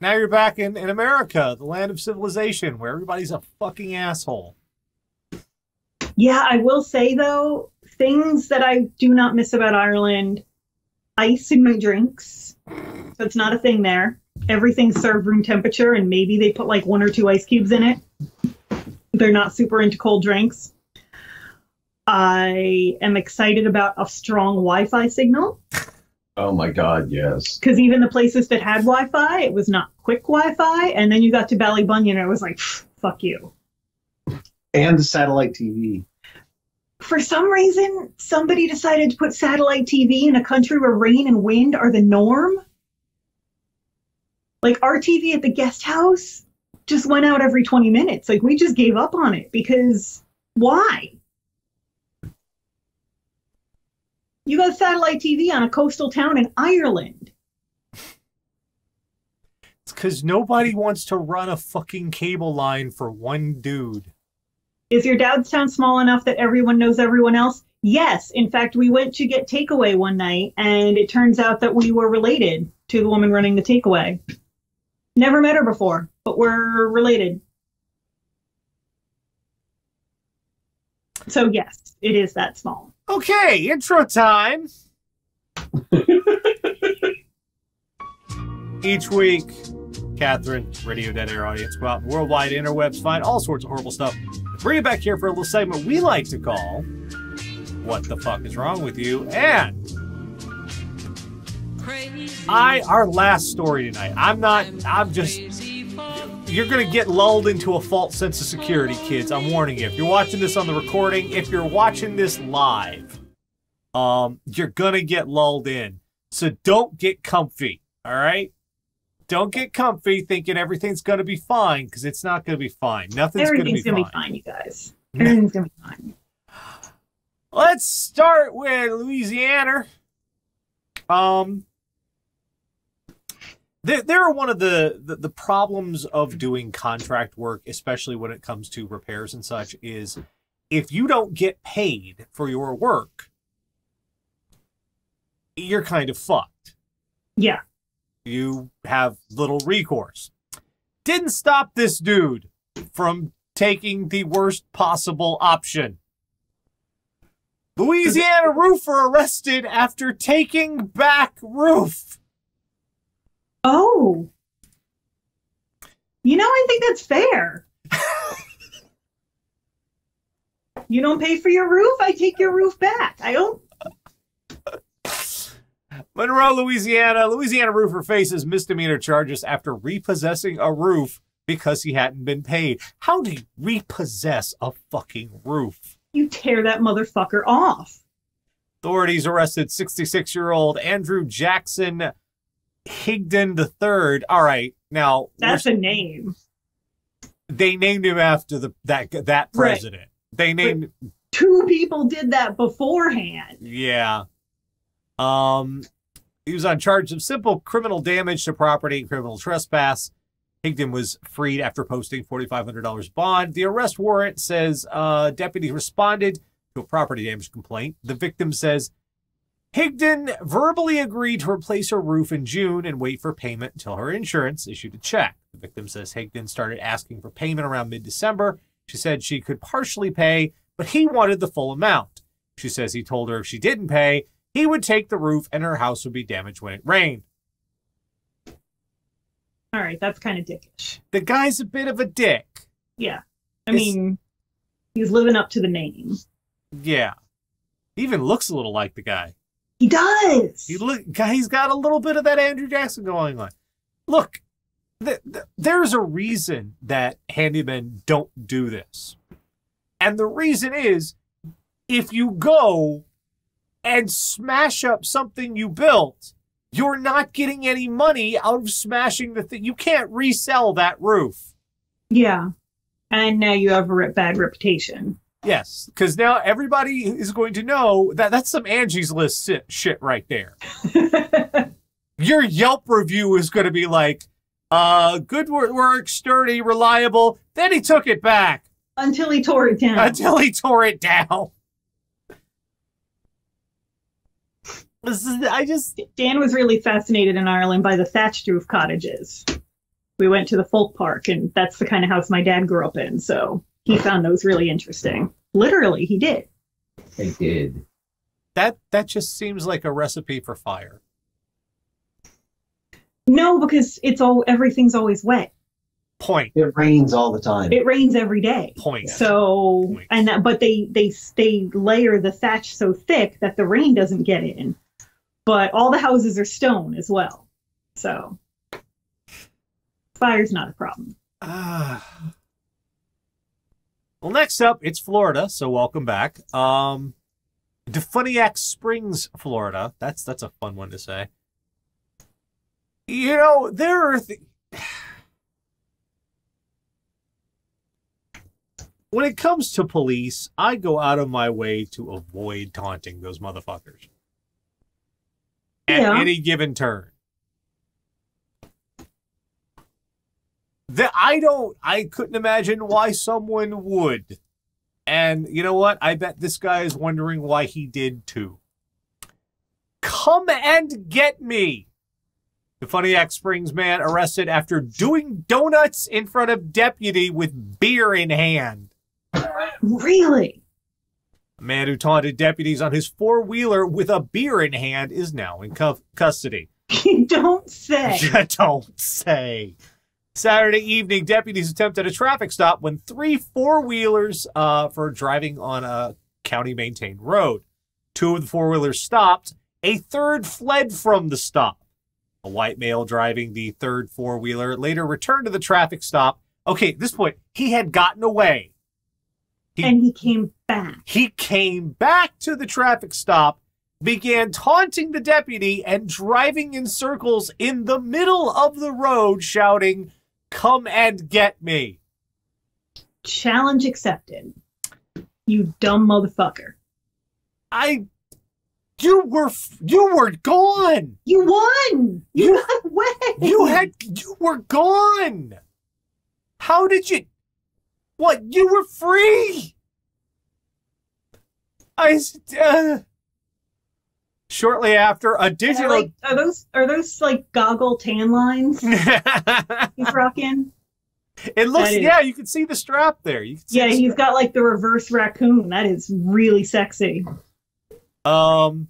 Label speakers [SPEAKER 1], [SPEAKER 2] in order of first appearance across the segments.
[SPEAKER 1] Now you're back in, in America, the land of civilization, where everybody's a fucking asshole.
[SPEAKER 2] Yeah, I will say though, things that I do not miss about Ireland ice in my drinks. So it's not a thing there. Everything's served room temperature, and maybe they put like one or two ice cubes in it. They're not super into cold drinks. I am excited about a strong Wi Fi signal
[SPEAKER 3] Oh my God, yes.
[SPEAKER 2] because even the places that had Wi Fi, it was not quick Wi Fi. And then you got to Ballybunion, and it was like, fuck you.
[SPEAKER 3] And the satellite TV.
[SPEAKER 2] For some reason, somebody decided to put satellite TV in a country where rain and wind are the norm. Like our TV at the guest house just went out every 20 minutes. Like we just gave up on it because why? You got satellite TV on a coastal town in Ireland.
[SPEAKER 1] It's because nobody wants to run a fucking cable line for one dude.
[SPEAKER 2] Is your dad's town small enough that everyone knows everyone else? Yes. In fact, we went to get takeaway one night, and it turns out that we were related to the woman running the takeaway. Never met her before, but we're related. So, yes, it is that small.
[SPEAKER 1] Okay, intro time. Each week, Catherine, Radio Dead Air audience, go out in the worldwide interwebs, find all sorts of horrible stuff. Bring it back here for a little segment we like to call What the Fuck is Wrong with You? And I, our last story tonight, I'm not, I'm just, you're going to get lulled into a false sense of security, kids. I'm warning you. If you're watching this on the recording, if you're watching this live, um, you're going to get lulled in. So don't get comfy, all right? Don't get comfy thinking everything's going to be fine because it's not going to be fine. Nothing's going to be fine.
[SPEAKER 2] Everything's going to be
[SPEAKER 1] fine.
[SPEAKER 2] you guys. Everything's going to be fine.
[SPEAKER 1] Let's start with Louisiana. Um, they're, they're one of the, the, the problems of doing contract work, especially when it comes to repairs and such, is if you don't get paid for your work, you're kind of fucked.
[SPEAKER 2] Yeah.
[SPEAKER 1] You have little recourse. Didn't stop this dude from taking the worst possible option. Louisiana roofer arrested after taking back roof.
[SPEAKER 2] Oh. You know, I think that's fair. you don't pay for your roof, I take your roof back. I don't.
[SPEAKER 1] Monroe, Louisiana. Louisiana roofer faces misdemeanor charges after repossessing a roof because he hadn't been paid. How do you repossess a fucking roof?
[SPEAKER 2] You tear that motherfucker off.
[SPEAKER 1] Authorities arrested 66 year old Andrew Jackson Higdon Third. All right, now
[SPEAKER 2] That's a name.
[SPEAKER 1] they named him after the that that
[SPEAKER 2] Right.
[SPEAKER 1] president. They named
[SPEAKER 2] Two people did that beforehand.
[SPEAKER 1] yeah. Um, he was on charge of simple criminal damage to property and criminal trespass. Higdon was freed after posting $4,500 bond. The arrest warrant says uh, deputy responded to a property damage complaint. The victim says Higdon verbally agreed to replace her roof in June and wait for payment until her insurance issued a check. The victim says Higdon started asking for payment around mid December. She said she could partially pay, but he wanted the full amount. She says he told her if she didn't pay, he would take the roof and her house would be damaged when it rained.
[SPEAKER 2] All right, that's kind of dickish.
[SPEAKER 1] The guy's a bit of a dick.
[SPEAKER 2] Yeah. I
[SPEAKER 1] It's-
[SPEAKER 2] mean, he's living up to the name.
[SPEAKER 1] Yeah. He even looks a little like the guy.
[SPEAKER 2] He does.
[SPEAKER 1] He look he's got a little bit of that Andrew Jackson going on. Look, th- th- there's a reason that handymen don't do this. And the reason is if you go and smash up something you built, you're not getting any money out of smashing the thing. You can't resell that roof.
[SPEAKER 2] yeah. And now you have a bad reputation.
[SPEAKER 1] Yes, because now everybody is going to know that that's some Angie's List shit right there. Your Yelp review is going to be like, uh, good work, sturdy, reliable. Then he took it back
[SPEAKER 2] Until he tore it down.
[SPEAKER 1] until he tore it down. This is, I just,
[SPEAKER 2] Dan was really fascinated in Ireland by the thatched roof cottages. We went to the folk park, and that's the kind of house my dad grew up in. So he found those really interesting. Literally, he did.
[SPEAKER 3] I did.
[SPEAKER 1] That that just seems like a recipe for fire.
[SPEAKER 2] No, because it's all everything's always wet.
[SPEAKER 1] Point.
[SPEAKER 3] It rains all the time.
[SPEAKER 2] It rains every day.
[SPEAKER 1] Point.
[SPEAKER 2] So
[SPEAKER 1] Point.
[SPEAKER 2] and that, but they they they layer the thatch so thick that the rain doesn't get in. But all the houses are stone as well. So fire's not a problem.
[SPEAKER 1] Ah. Well, next up, it's Florida, so welcome back. Um, DeFuniak Springs, Florida. That's that's a fun one to say. You know, there are th- when it comes to police, I go out of my way to avoid taunting those motherfuckers at
[SPEAKER 2] Yeah.
[SPEAKER 1] any given turn. That I don't I couldn't imagine why someone would. And you know what? I bet this guy is wondering why he did too. Come and get me. DeFuniak Springs man arrested after doing donuts in front of deputy with beer in hand.
[SPEAKER 2] Really?
[SPEAKER 1] A man who taunted deputies on his four wheeler with a beer in hand is now in cuff- custody.
[SPEAKER 2] You don't say.
[SPEAKER 1] You don't say. Saturday evening, deputies attempted a traffic stop when three four wheelers uh, for driving on a county maintained road. Two of the four wheelers stopped. A third fled from the stop. A white male driving the third four wheeler later returned to the traffic stop. Okay, at this point, he had gotten away. He-
[SPEAKER 2] and he came back.
[SPEAKER 1] He came back to the traffic stop, began taunting the deputy, and driving in circles in the middle of the road, shouting, Come and get me.
[SPEAKER 2] Challenge accepted. You dumb motherfucker.
[SPEAKER 1] I. You were you were gone.
[SPEAKER 2] You won. You,
[SPEAKER 1] You-
[SPEAKER 2] got away.
[SPEAKER 1] You had you were gone. How did you? What? You were free. I Uh, shortly after, a digital.
[SPEAKER 2] like, are those are those like goggle tan lines he's rocking?
[SPEAKER 1] It looks,
[SPEAKER 2] is-
[SPEAKER 1] yeah, you can see the strap there. You can see
[SPEAKER 2] Yeah,
[SPEAKER 1] the
[SPEAKER 2] he's got like the reverse raccoon. That is really sexy.
[SPEAKER 1] Um,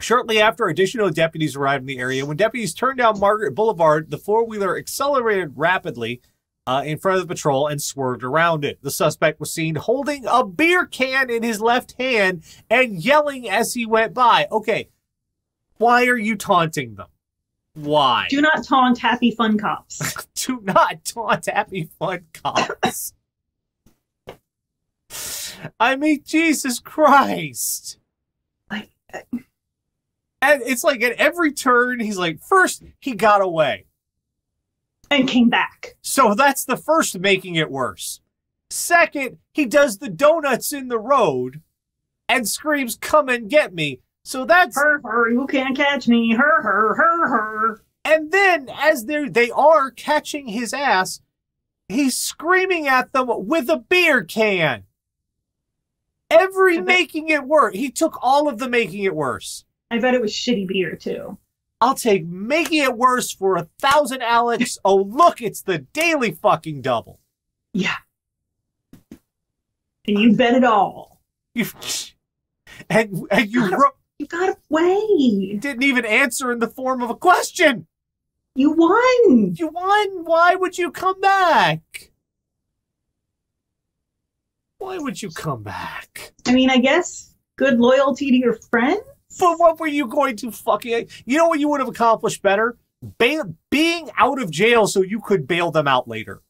[SPEAKER 1] shortly after, additional deputies arrived in the area. When deputies turned down Margaret Boulevard, the four wheeler accelerated rapidly uh, in front of the patrol and swerved around it. The suspect was seen holding a beer can in his left hand and yelling as he went by. Okay, why are you taunting them? Why?
[SPEAKER 2] Do not taunt happy fun cops.
[SPEAKER 1] Do not taunt happy fun cops. I mean, Jesus Christ.
[SPEAKER 2] Like, uh,
[SPEAKER 1] And it's like at every turn, he's like, first, he got away.
[SPEAKER 2] And came back.
[SPEAKER 1] So that's the first making it worse. Second, he does the donuts in the road and screams, come and get me. So that's
[SPEAKER 2] Her, her, you can't catch me. Her, her, her, her.
[SPEAKER 1] And then, as they they are catching his ass, he's screaming at them with a beer can. Every making it worse. He took all of the making it worse.
[SPEAKER 2] I bet it was shitty beer too.
[SPEAKER 1] I'll take making it worse for a thousand, Alex. oh, look, it's the daily fucking double.
[SPEAKER 2] Yeah. And you bet it all.
[SPEAKER 1] You and and you ro-
[SPEAKER 2] You got away.
[SPEAKER 1] didn't even answer in the form of a question.
[SPEAKER 2] You won.
[SPEAKER 1] You won. Why would you come back? Why would you come back?
[SPEAKER 2] I mean, I guess good loyalty to your friends.
[SPEAKER 1] But what were you going to fucking? You know what you would have accomplished better? Bail, being out of jail so you could bail them out later.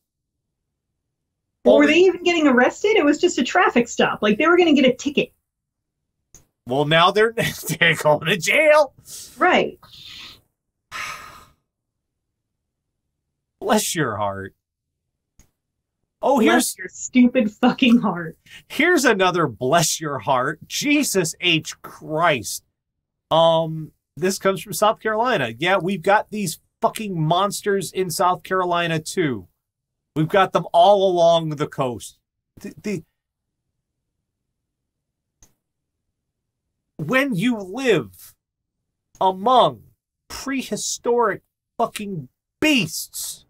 [SPEAKER 2] Or were they even getting arrested? It was just a traffic stop. Like they were going to get a ticket.
[SPEAKER 1] Well, now they're they're going to jail.
[SPEAKER 2] Right.
[SPEAKER 1] Bless your heart. Oh,
[SPEAKER 2] Bless
[SPEAKER 1] here's
[SPEAKER 2] your stupid fucking heart.
[SPEAKER 1] here's another bless your heart. Jesus H Christ. Um, this comes from South Carolina. Yeah, we've got these fucking monsters in South Carolina too. We've got them all along the coast. The, the when you live among prehistoric fucking beasts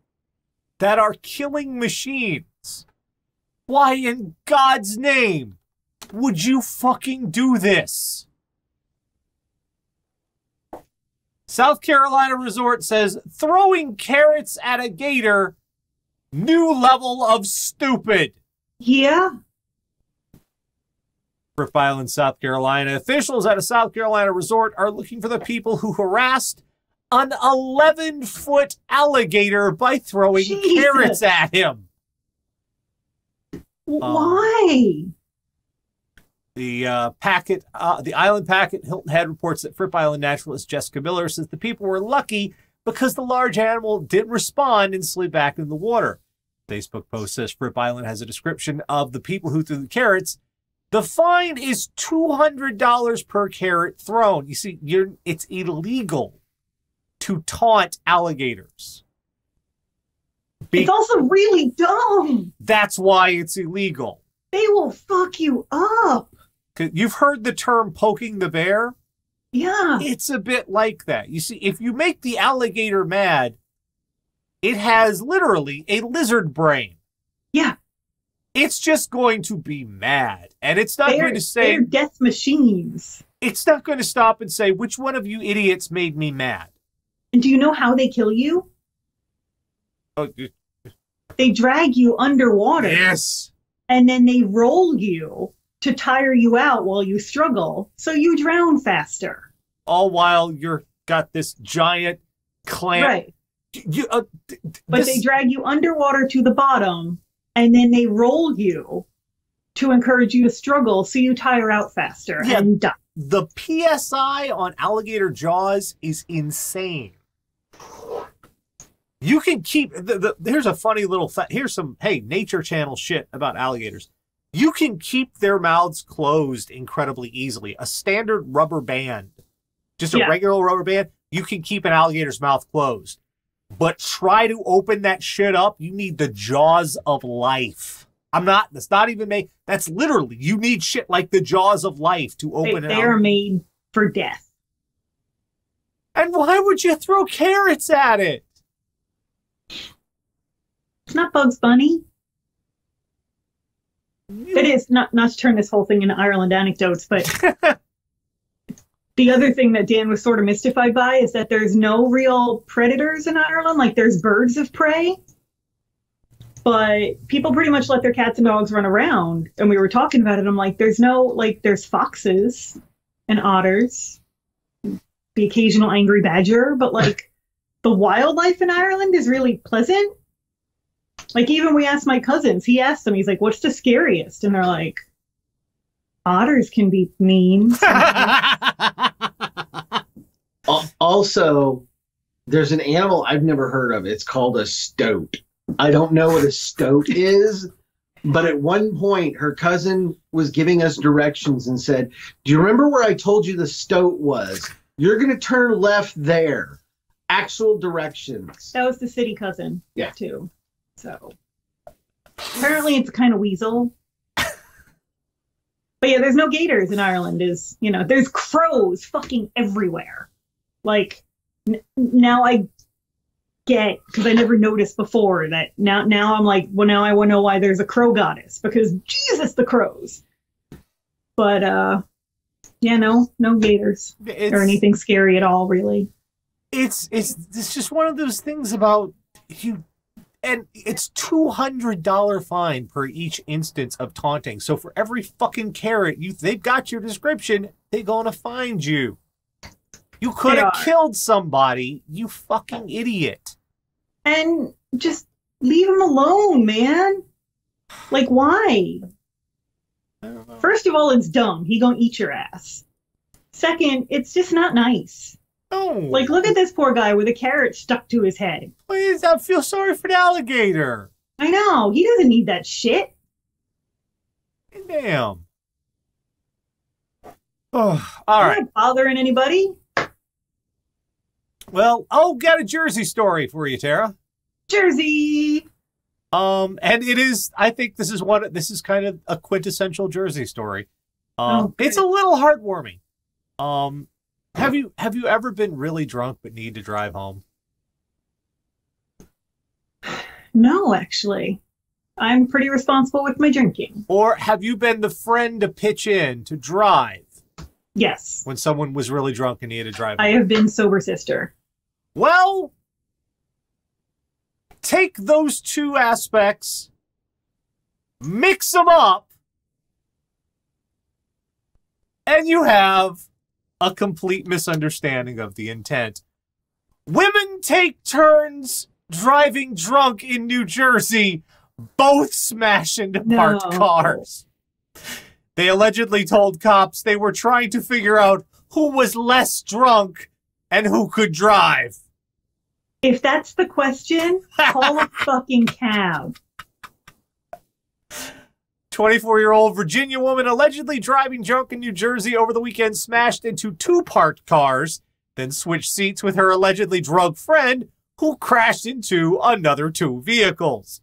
[SPEAKER 1] that are killing machines. Why in God's name would you fucking do this? South Carolina Resort says throwing carrots at a gator, new level of stupid.
[SPEAKER 2] Yeah.
[SPEAKER 1] Fripp Island, South Carolina. Officials at a South Carolina resort are looking for the people who harassed an 11 foot alligator by throwing
[SPEAKER 2] Jesus.
[SPEAKER 1] carrots at him.
[SPEAKER 2] Why?
[SPEAKER 1] The uh, packet, uh, the island packet, Hilton Head reports that Fripp Island naturalist Jessica Miller says the people were lucky because the large animal didn't respond and slid back in the water. Facebook post says Fripp Island has a description of the people who threw the carrots. The fine is two hundred dollars per carrot thrown. You see, you're it's illegal to taunt alligators. Be-
[SPEAKER 2] It's also really dumb.
[SPEAKER 1] that's why it's illegal.
[SPEAKER 2] They will fuck you up.
[SPEAKER 1] You've heard the term poking the bear.
[SPEAKER 2] Yeah.
[SPEAKER 1] It's a bit like that. You see, if you make the alligator mad, it has literally a lizard brain.
[SPEAKER 2] Yeah.
[SPEAKER 1] It's just going to be mad. And it's not
[SPEAKER 2] They're,
[SPEAKER 1] going to say,
[SPEAKER 2] they're death machines.
[SPEAKER 1] it's not going to stop and say, which one of you idiots made me mad?
[SPEAKER 2] And do you know how they kill you?
[SPEAKER 1] Oh,
[SPEAKER 2] They drag you underwater
[SPEAKER 1] yes.
[SPEAKER 2] and then they roll you to tire you out while you struggle so you drown faster.
[SPEAKER 1] All while you're got this giant clamp.
[SPEAKER 2] Right.
[SPEAKER 1] You, uh, th-
[SPEAKER 2] But
[SPEAKER 1] this-
[SPEAKER 2] they drag you underwater to the bottom and then they roll you to encourage you to struggle so you tire out faster
[SPEAKER 1] Yeah.
[SPEAKER 2] and die.
[SPEAKER 1] the PSI on alligator jaws is insane. You can keep the, the here's a funny little fa- here's some hey nature channel shit about alligators. You can keep their mouths closed incredibly easily. A standard rubber band, just a
[SPEAKER 2] Yeah.
[SPEAKER 1] regular rubber band, you can keep an alligator's mouth closed. But try to open that shit up, you need the jaws of life. I'm not. That's not even made. That's literally. You need shit like the jaws of life to
[SPEAKER 2] They,
[SPEAKER 1] open it.
[SPEAKER 2] they are made for death.
[SPEAKER 1] And why would you throw carrots at it?
[SPEAKER 2] It's not Bugs Bunny. It is not not to turn this whole thing into Ireland anecdotes, but the other thing that Dan was sort of mystified by is that there's no real predators in Ireland. Like there's birds of prey, but people pretty much let their cats and dogs run around. And we were talking about it. I'm like, there's no like there's foxes and otters, the occasional angry badger, but like the wildlife in Ireland is really pleasant. Like even we asked my cousins, he asked them, he's like, "What's the scariest?" And they're like, "Otters can be mean."
[SPEAKER 3] Also, there's an animal I've never heard of. It's called a stoat. I don't know what a stoat is, but at one point, her cousin was giving us directions and said, Do you remember where I told you the stoat was? You're going to turn left there. Actual directions.
[SPEAKER 2] That was the city cousin,
[SPEAKER 3] Yeah.
[SPEAKER 2] too. So apparently, it's a kind of weasel. But yeah, there's no gators in Ireland. Is you know, there's crows fucking everywhere. Like n- now I get because I never noticed before that now now I'm like, well now I want to know why there's a crow goddess because Jesus the crows. But uh, yeah, no, no gators
[SPEAKER 1] it's,
[SPEAKER 2] or anything scary at all, really.
[SPEAKER 1] It's it's it's just one of those things about you, and it's two hundred dollar fine per each instance of taunting. So for every fucking carrot you they've got your description, they're gonna find you. You could have killed somebody, you fucking idiot.
[SPEAKER 2] and just leave him alone, man. Like, why?
[SPEAKER 1] I don't know.
[SPEAKER 2] First of all, it's dumb. He gonna eat your ass. Second, it's just not nice.
[SPEAKER 1] No,
[SPEAKER 2] Like, look at this poor guy with a carrot stuck to his head.
[SPEAKER 1] please, I feel sorry for the alligator.
[SPEAKER 2] I know he doesn't need that shit.
[SPEAKER 1] Damn. Oh, all right.
[SPEAKER 2] Not bothering anybody.
[SPEAKER 1] Well, I'll get a Jersey story for you, Tara.
[SPEAKER 2] Jersey.
[SPEAKER 1] Um, and it is. I think this is one. This is kind of a quintessential Jersey story. Um,
[SPEAKER 2] Oh,
[SPEAKER 1] it's a little heartwarming. Um, have you have you ever been really drunk but need to drive home?
[SPEAKER 2] No, actually. I'm pretty responsible with my drinking.
[SPEAKER 1] Or have you been the friend to pitch in to drive
[SPEAKER 2] Yes.
[SPEAKER 1] when someone was really drunk and needed to drive?
[SPEAKER 2] I have been sober sister.
[SPEAKER 1] Well, take those two aspects, mix them up, and you have a complete misunderstanding of the intent. Women take turns driving drunk in New Jersey, both smash into parked
[SPEAKER 2] No.
[SPEAKER 1] cars. They allegedly told cops they were trying to figure out who was less drunk and who could drive.
[SPEAKER 2] If that's the question, call a fucking cab.
[SPEAKER 1] 24 year old Virginia woman allegedly driving drunk in New Jersey over the weekend smashed into two parked cars, then switched seats with her allegedly drunk friend who crashed into another two vehicles.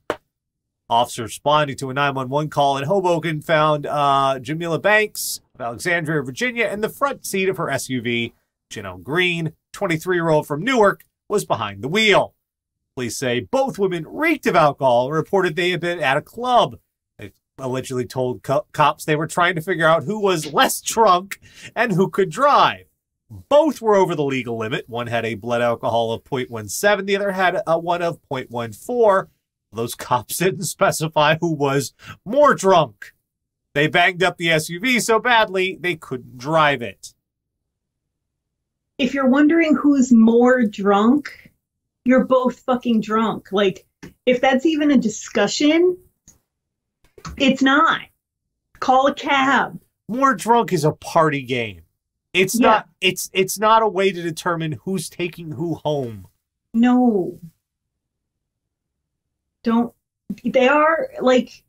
[SPEAKER 1] Officers responding to a 911 call in Hoboken found uh, Jamila Banks of Alexandria, Virginia, in the front seat of her SUV. Janelle Green, 23 year old from Newark, was behind the wheel. Police say both women reeked of alcohol and reported they had been at a club allegedly told co- cops they were trying to figure out who was less drunk and who could drive. Both were over the legal limit. One had a blood alcohol of 0.17, the other had a one of 0.14. Those cops didn't specify who was more drunk. They banged up the SUV so badly they couldn't drive it.
[SPEAKER 2] If you're wondering who's more drunk, you're both fucking drunk. Like, if that's even a discussion, it's not. Call a cab.
[SPEAKER 1] More drunk is a party game. It's
[SPEAKER 2] Yeah.
[SPEAKER 1] not it's it's not a way to determine who's taking who home.
[SPEAKER 2] No. Don't. They are, like,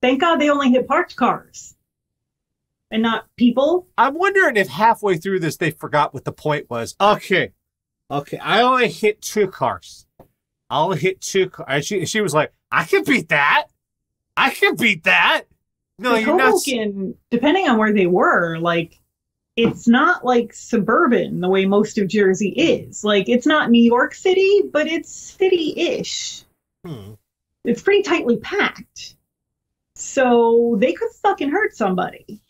[SPEAKER 2] thank God they only hit parked cars and not people.
[SPEAKER 1] I'm wondering if halfway through this they forgot what the point was. Okay, okay, I only hit two cars. I'll hit two cars. She she was like, I can beat that. I can beat that. No, you're not.
[SPEAKER 2] Hoboken, depending on where they were, like it's not like suburban the way most of Jersey is. Like it's not New York City, but it's city-ish.
[SPEAKER 1] Hmm.
[SPEAKER 2] It's pretty tightly packed. So they could fucking hurt somebody.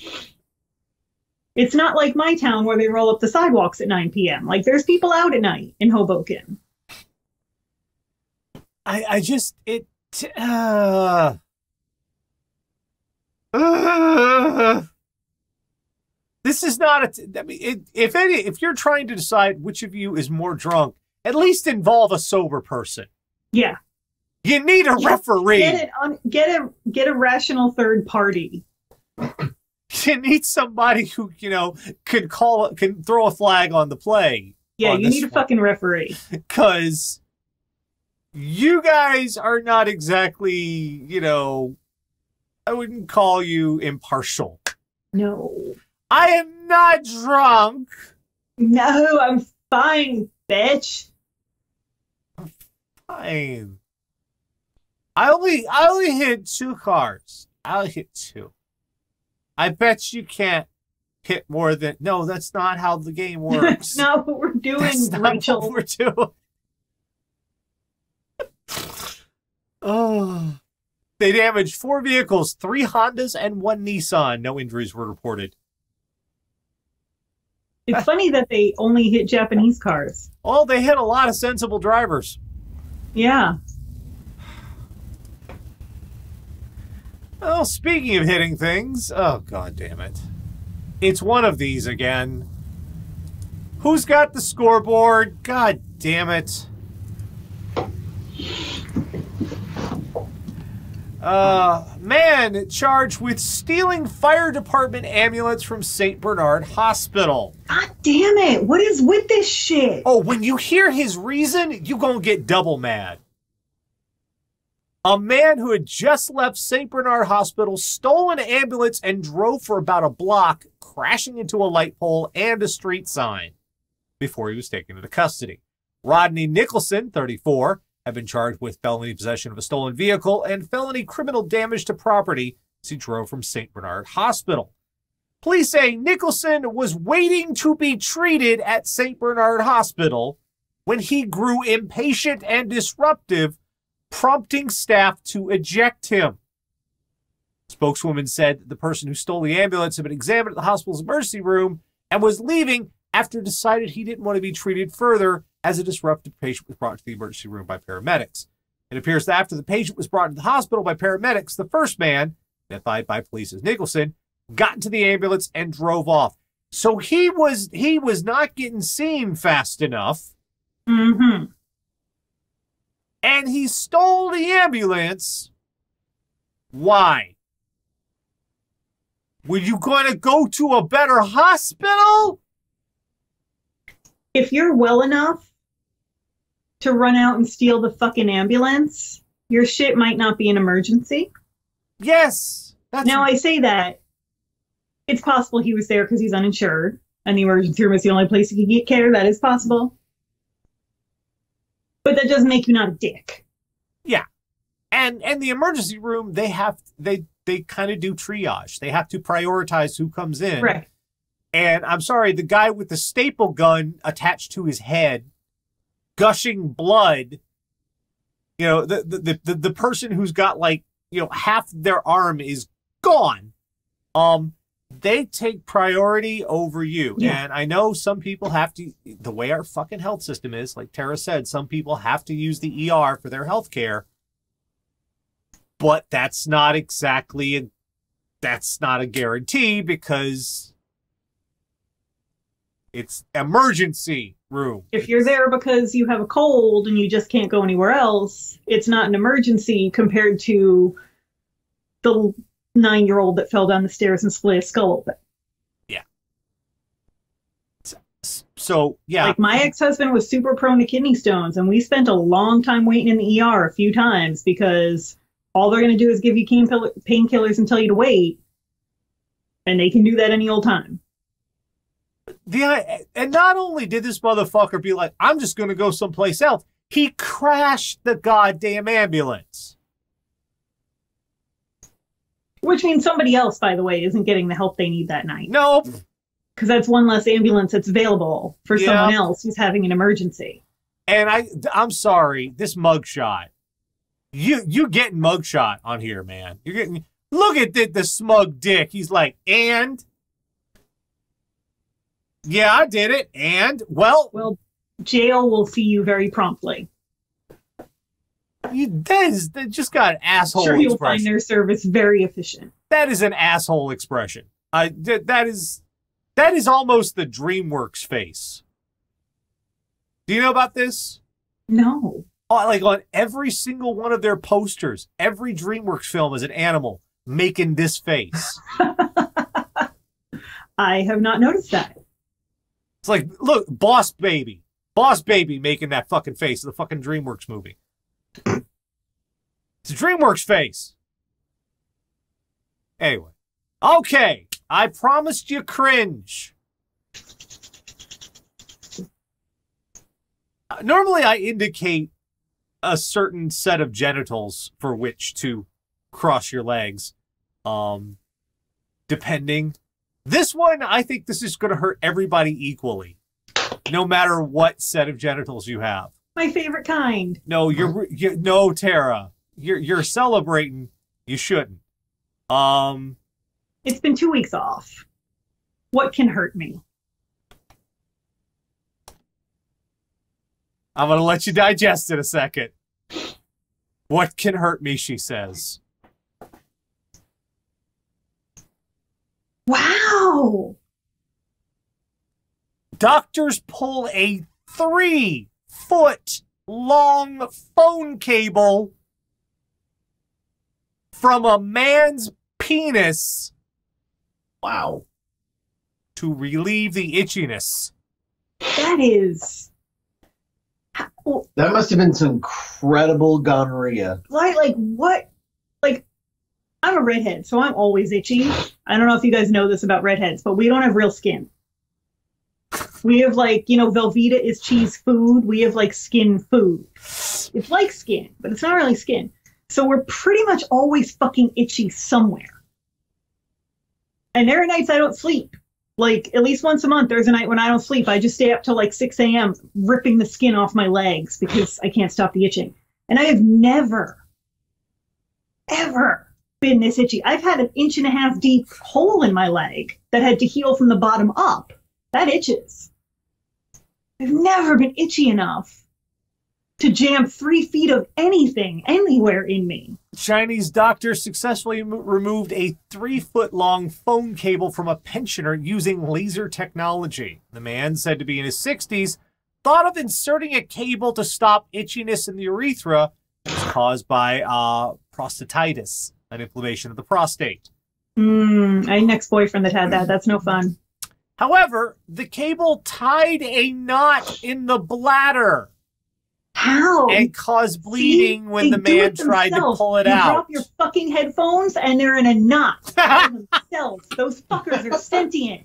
[SPEAKER 2] It's not like my town where they roll up the sidewalks at 9 p.m. Like there's people out at night in Hoboken.
[SPEAKER 1] I I just it. Uh, uh, this is not a. t- I mean, it, if any, if you're trying to decide which of you is more drunk, at least involve a sober person.
[SPEAKER 2] Yeah.
[SPEAKER 1] You need a
[SPEAKER 2] Yeah,
[SPEAKER 1] referee.
[SPEAKER 2] Get it on get a get a rational third party.
[SPEAKER 1] You need somebody who you know can call, can throw a flag on the play,
[SPEAKER 2] Yeah, you need a fucking referee.
[SPEAKER 1] because you guys are not exactly, you know, I wouldn't call you impartial.
[SPEAKER 2] No.
[SPEAKER 1] I am not drunk.
[SPEAKER 2] No, I'm fine, bitch.
[SPEAKER 1] I'm fine. I only, I only hit two cars. I only hit two. I bet you can't hit more than. No, that's not how the game works.
[SPEAKER 2] not what we're doing,
[SPEAKER 1] That's not
[SPEAKER 2] Rachel.
[SPEAKER 1] what we're doing. oh. They damaged four vehicles, three Hondas and one Nissan. No injuries were reported.
[SPEAKER 2] It's funny that they only hit Japanese cars.
[SPEAKER 1] Oh, they hit a lot of sensible drivers.
[SPEAKER 2] Yeah.
[SPEAKER 1] Well, speaking of hitting things, oh god damn it. It's one of these again. Who's got the scoreboard? God damn it. Uh, man charged with stealing fire department ambulance from St. Bernard Hospital.
[SPEAKER 2] God damn it. What is with this shit?
[SPEAKER 1] Oh, when you hear his reason, you gonna get double mad. A man who had just left St. Bernard Hospital stole an ambulance and drove for about a block, crashing into a light pole and a street sign before he was taken into custody. Rodney Nicholson, 34, had been charged with felony possession of a stolen vehicle and felony criminal damage to property as he drove from St. Bernard Hospital. Police say Nicholson was waiting to be treated at St. Bernard Hospital when he grew impatient and disruptive, prompting staff to eject him. Spokeswoman said the person who stole the ambulance had been examined at the hospital's emergency room and was leaving after decided he didn't want to be treated further as a disrupted patient was brought to the emergency room by paramedics. It appears that after the patient was brought to the hospital by paramedics, the first man, identified by police as Nicholson, got into the ambulance and drove off. So he was he was not getting seen fast enough,
[SPEAKER 2] Mm-hmm.
[SPEAKER 1] and he stole the ambulance. Why? Were you going to go to a better hospital?
[SPEAKER 2] If you're well enough to run out and steal the fucking ambulance, your shit might not be an emergency.
[SPEAKER 1] Yes. That's
[SPEAKER 2] Now I say that it's possible he was there because he's uninsured and the emergency room is the only place he could get care. That is possible. But that doesn't make you not a dick. Yeah.
[SPEAKER 1] And and the emergency room they have they they kind of do triage. They have to prioritize who comes in.
[SPEAKER 2] Right.
[SPEAKER 1] And I'm sorry, the guy with the staple gun attached to his head, gushing blood. You know, the the the, the person who's got like you know half their arm is gone. Um, they take priority over you.
[SPEAKER 2] Yeah.
[SPEAKER 1] And I know some people have to. The way our fucking health system is, like Tara said, some people have to use the ER for their health care. But that's not exactly a that's not a guarantee because it's emergency room.
[SPEAKER 2] If you're there because you have a cold and you just can't go anywhere else, it's not an emergency compared to the nine year old that fell down the stairs and split his skull open.
[SPEAKER 1] So yeah,
[SPEAKER 2] Like my ex husband was super prone to kidney stones, and we spent a long time waiting in the ER a few times because all they're going to do is give you painkillers and tell you to wait. And they can do that any old time.
[SPEAKER 1] The and not only did this motherfucker be like, I'm just gonna go someplace else. He crashed the goddamn ambulance.
[SPEAKER 2] Which means somebody else, by the way, isn't getting the help they need that night.
[SPEAKER 1] Nope.
[SPEAKER 2] Because that's one less ambulance that's available for
[SPEAKER 1] Yeah.
[SPEAKER 2] someone else who's having an emergency.
[SPEAKER 1] And I I'm sorry, this mugshot. You you getting mugshot on here, man. You're getting look at the, the smug dick. He's like, and yeah, I did it. And well,
[SPEAKER 2] Well, jail will see you very promptly.
[SPEAKER 1] you, that is that just got an asshole
[SPEAKER 2] sure, you'll
[SPEAKER 1] expression.
[SPEAKER 2] find their service very efficient.
[SPEAKER 1] that is an asshole expression. I that, that is that is almost the DreamWorks face. Do you know about this?
[SPEAKER 2] No.
[SPEAKER 1] Oh, like on every single one of their posters, every DreamWorks film is an animal making this face.
[SPEAKER 2] I have not noticed that.
[SPEAKER 1] It's like, look, Boss Baby, Boss Baby making that fucking face of the fucking DreamWorks movie. It's a DreamWorks face. Anyway, okay, I promised you cringe. Uh, Normally, I indicate a certain set of genitals for which to cross your legs, um, depending. This one, I think this is going to hurt everybody equally, no matter what set of genitals you have.
[SPEAKER 2] My favorite kind.
[SPEAKER 1] No, you're, you no Tara. You're you're celebrating. You shouldn't. Um,
[SPEAKER 2] It's been two weeks off. What can hurt me?
[SPEAKER 1] I'm gonna let you digest it a second. What can hurt me? She says.
[SPEAKER 2] Wow.
[SPEAKER 1] Doctors pull a three foot long phone cable from a man's penis
[SPEAKER 3] Wow.
[SPEAKER 1] to relieve the itchiness.
[SPEAKER 2] That is.
[SPEAKER 3] That must have been some incredible gonorrhea.
[SPEAKER 2] Like, like what? I'm a redhead, so I'm always itchy. I don't know if you guys know this about redheads, but we don't have real skin. We have like, you know, Velveeta is cheese food. We have like skin food. It's like skin, but it's not really skin. So we're pretty much always fucking itchy somewhere. And there are nights I don't sleep. Like at least once a month, there's a night when I don't sleep. I just stay up till like 6 a.m. ripping the skin off my legs because I can't stop the itching. And I have never, ever been this itchy. I've had an inch and a half deep hole in my leg that had to heal from the bottom up. That itches. I've never been itchy enough to jam three feet of anything anywhere in me.
[SPEAKER 1] Chinese doctor successfully removed a three foot long phone cable from a pensioner using laser technology. The man, said to be in his 60s, thought of inserting a cable to stop itchiness in the urethra caused by uh, prostatitis, an inflammation of the prostate.
[SPEAKER 2] Mm, I had an ex boyfriend that had that. That's no fun.
[SPEAKER 1] However, the cable tied a knot in the bladder
[SPEAKER 2] How?
[SPEAKER 1] and caused bleeding
[SPEAKER 2] See?
[SPEAKER 1] when the man tried to pull it
[SPEAKER 2] you
[SPEAKER 1] out.
[SPEAKER 2] drop your fucking headphones and they're in a knot themselves. Those fuckers are sentient.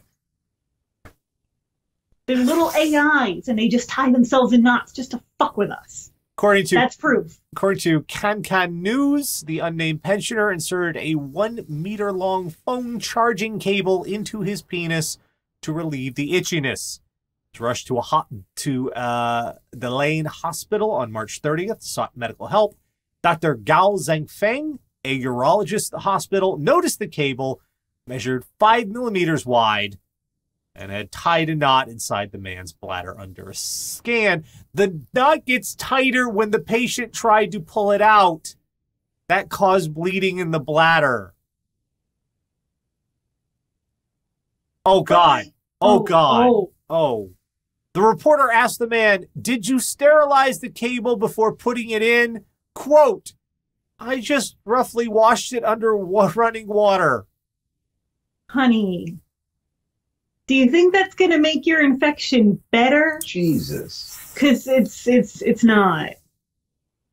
[SPEAKER 2] They're little AIs and they just tie themselves in knots just to fuck with us.
[SPEAKER 1] According to
[SPEAKER 2] That's proof.
[SPEAKER 1] According to Kankan News, the unnamed pensioner inserted a one meter long phone charging cable into his penis to relieve the itchiness. He was rushed to a hot to uh, the Lane Hospital on March 30th, sought medical help. Dr. Gao Zhengfeng, a urologist at the hospital, noticed the cable measured five millimeters wide and had tied a knot inside the man's bladder under a scan. The knot gets tighter when the patient tried to pull it out. That caused bleeding in the bladder. Oh, God. Oh, oh, God.
[SPEAKER 2] Oh,
[SPEAKER 1] Oh. The reporter asked the man, Did you sterilize the cable before putting it in? Quote, I just roughly washed it under running water.
[SPEAKER 2] honey. Do you think that's going to make your infection better?
[SPEAKER 3] Jesus.
[SPEAKER 2] Because it's it's it's not.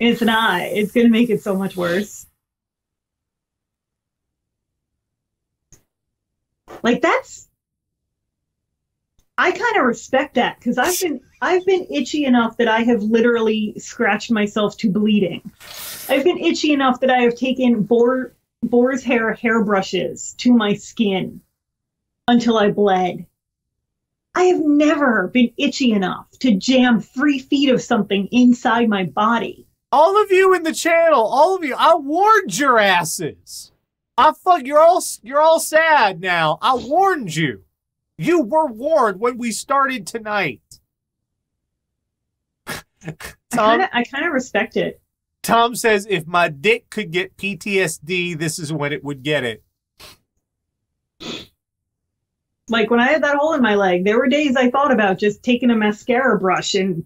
[SPEAKER 2] It's not. It's going to make it so much worse. Like that's. I kind of respect that because I've been I've been itchy enough that I have literally scratched myself to bleeding. I've been itchy enough that I have taken boar boar's hair hairbrushes to my skin until I bled. I have never been itchy enough to jam three feet of something inside my body.
[SPEAKER 1] All of you in the channel, all of you, I warned your asses. I fuck you're all you're all sad now. I warned you. You were warned when we started tonight. Tom,
[SPEAKER 2] I kind of respect it.
[SPEAKER 1] Tom says if my dick could get PTSD, this is when it would get it.
[SPEAKER 2] Like when I had that hole in my leg, there were days I thought about just taking a mascara brush and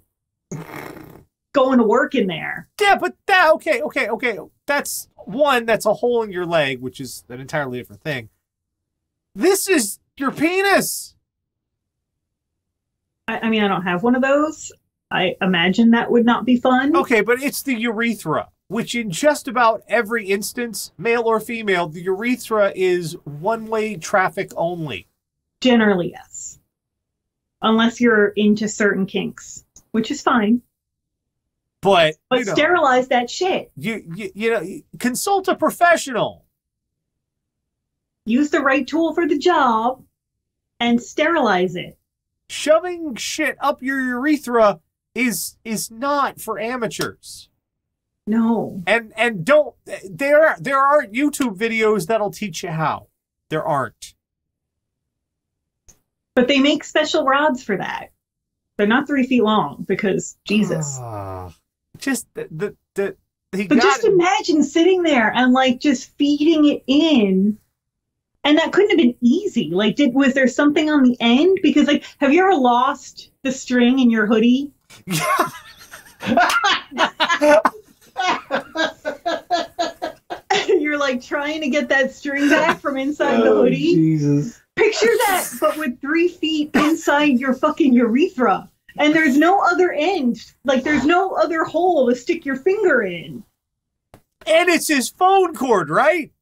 [SPEAKER 2] going to work in there.
[SPEAKER 1] Yeah, but that okay, okay, okay. That's one. That's a hole in your leg, which is an entirely different thing. This is your penis.
[SPEAKER 2] I, I mean, I don't have one of those. I imagine that would not be fun.
[SPEAKER 1] Okay, but it's the urethra, which in just about every instance, male or female, the urethra is one-way traffic only.
[SPEAKER 2] Generally, yes. Unless you're into certain kinks, which is fine.
[SPEAKER 1] But
[SPEAKER 2] But
[SPEAKER 1] you know,
[SPEAKER 2] sterilize that shit.
[SPEAKER 1] you, you you know, consult a professional.
[SPEAKER 2] Use the right tool for the job and sterilize it.
[SPEAKER 1] Shoving shit up your urethra is is not for amateurs.
[SPEAKER 2] No.
[SPEAKER 1] And and don't there there aren't YouTube videos that'll teach you how. There aren't.
[SPEAKER 2] But they make special rods for that. They're not three feet long because Jesus.
[SPEAKER 1] Ah, just the the, the he
[SPEAKER 2] But
[SPEAKER 1] got
[SPEAKER 2] just imagine sitting there and like just feeding it in. And that couldn't have been easy. Like, did was there something on the end? Because like, have you ever lost the string in your hoodie? You're like trying to get that string back from inside the
[SPEAKER 3] Oh,
[SPEAKER 2] hoodie.
[SPEAKER 3] Jesus.
[SPEAKER 2] Picture that, but with three feet inside your fucking urethra. And there's no other end. Like, there's no other hole to stick your finger in.
[SPEAKER 1] and it's his phone cord, right?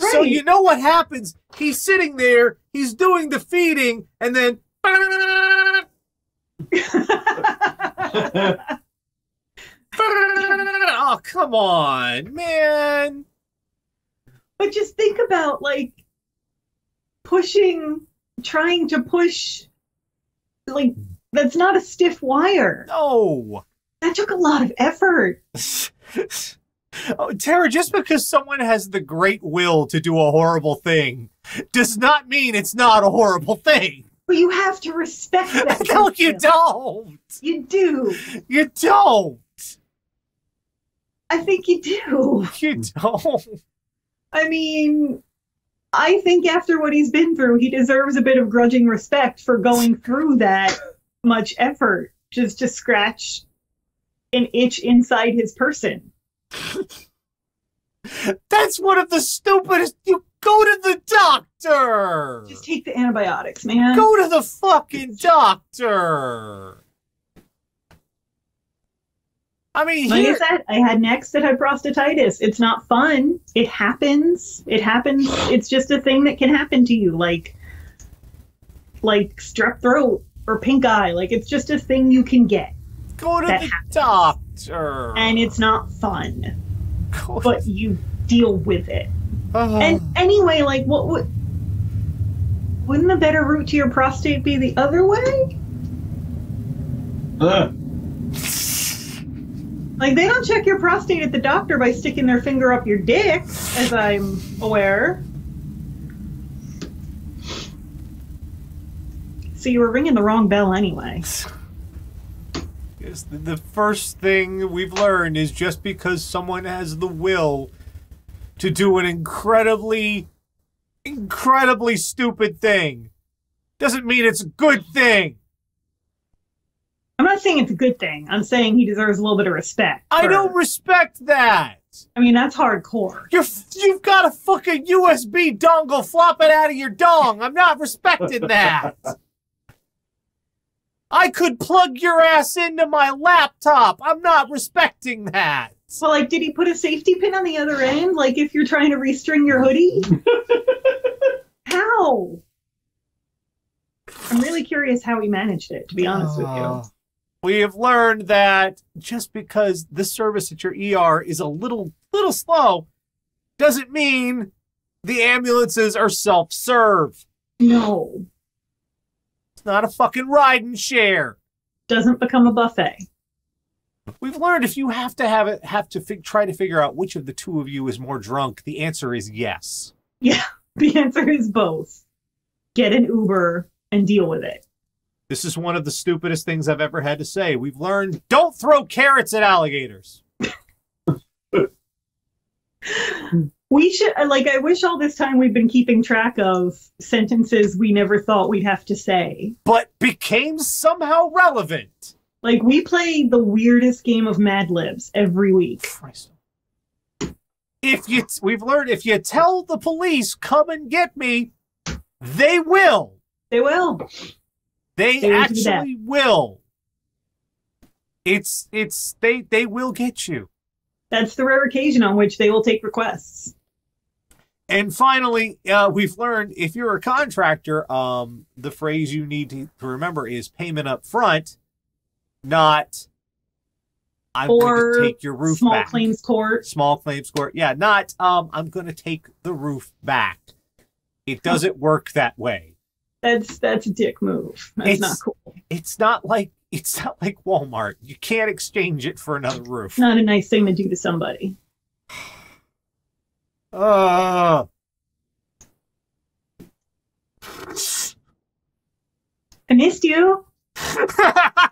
[SPEAKER 2] right.
[SPEAKER 1] So you know what happens? He's sitting there, he's doing the feeding, and then oh come on, man.
[SPEAKER 2] But just think about like pushing, trying to push, like that's not a stiff wire.
[SPEAKER 1] No.
[SPEAKER 2] That took a lot of effort.
[SPEAKER 1] Oh, Tara, just because someone has the great will to do a horrible thing does not mean it's not a horrible thing.
[SPEAKER 2] But you have to respect that.
[SPEAKER 1] no, you don't.
[SPEAKER 2] You do.
[SPEAKER 1] You don't.
[SPEAKER 2] I think you do.
[SPEAKER 1] You don't.
[SPEAKER 2] I mean, I think after what he's been through, he deserves a bit of grudging respect for going through that much effort just to scratch an itch inside his person.
[SPEAKER 1] That's one of the stupidest. You go to the doctor.
[SPEAKER 2] Just take the antibiotics, man.
[SPEAKER 1] Go to the fucking doctor. I mean,
[SPEAKER 2] Like I said, I had an ex that had prostatitis. It's not fun. It happens. It happens. It's just a thing that can happen to you, like like strep throat or pink eye. Like it's just a thing you can get,
[SPEAKER 1] go to the
[SPEAKER 2] happens.
[SPEAKER 1] doctor.
[SPEAKER 2] and it's not fun.
[SPEAKER 1] Go-
[SPEAKER 2] But you deal with it.
[SPEAKER 1] Oh.
[SPEAKER 2] And anyway, like what would wouldn't the better route to your prostate be the other way?
[SPEAKER 3] Ugh.
[SPEAKER 2] Like they don't check your prostate at the doctor by sticking their finger up your dick, as I'm aware. So you were ringing the wrong bell anyway.
[SPEAKER 1] Yes, the, first thing we've learned is just because someone has the will to do an incredibly, incredibly stupid thing doesn't mean it's a good thing.
[SPEAKER 2] I'm not saying it's a good thing. I'm saying he deserves a little bit of respect.
[SPEAKER 1] I
[SPEAKER 2] for-
[SPEAKER 1] don't respect that.
[SPEAKER 2] I mean, that's hardcore.
[SPEAKER 1] You're, you've got a fucking USB dongle flopping out of your dong. I'm not respecting that. I could plug your ass into my laptop. I'm not respecting that.
[SPEAKER 2] Well, like, did he put a safety pin on the other end? Like, if you're trying to restring your hoodie? how? I'm really curious how he managed it, to be honest with you.
[SPEAKER 1] Oh. We have learned that just because the service at your ER is a little little slow doesn't mean the ambulances are self-serve.
[SPEAKER 2] No,
[SPEAKER 1] It's not a fucking ride and share.
[SPEAKER 2] doesn't become a buffet.
[SPEAKER 1] We've learned if you have to have it have to fig- try to figure out which of the two of you is more drunk, the answer is yes.
[SPEAKER 2] Yeah, the answer is both. Get an Uber and deal with it.
[SPEAKER 1] This is one of the stupidest things I've ever had to say. We've learned don't throw carrots at alligators.
[SPEAKER 2] We should, like, I wish all this time we've been keeping track of sentences we never thought we'd have to say.
[SPEAKER 1] But became somehow relevant.
[SPEAKER 2] Like, we play the weirdest game of Mad Libs every week.
[SPEAKER 1] Christ. If you we've learned if you tell the police come and get me, they will.
[SPEAKER 2] They will.
[SPEAKER 1] They
[SPEAKER 2] They will that.
[SPEAKER 1] actually will. It's it's they they will get you.
[SPEAKER 2] That's the rare occasion on which they will take requests.
[SPEAKER 1] And finally, uh, we've learned if you're a contractor, um, the phrase you need to, to remember is payment up front, not I'm going to take your roof
[SPEAKER 2] Small
[SPEAKER 1] back.
[SPEAKER 2] claims court.
[SPEAKER 1] Small claims court. Yeah, not um, I'm going to take the roof back. It doesn't work that way.
[SPEAKER 2] That's that's a dick move. That's
[SPEAKER 1] It's-
[SPEAKER 2] not cool.
[SPEAKER 1] It's not like it's not like Walmart. You can't exchange it for another roof.
[SPEAKER 2] Not a nice thing to do to somebody.
[SPEAKER 1] Uh,
[SPEAKER 2] I missed you.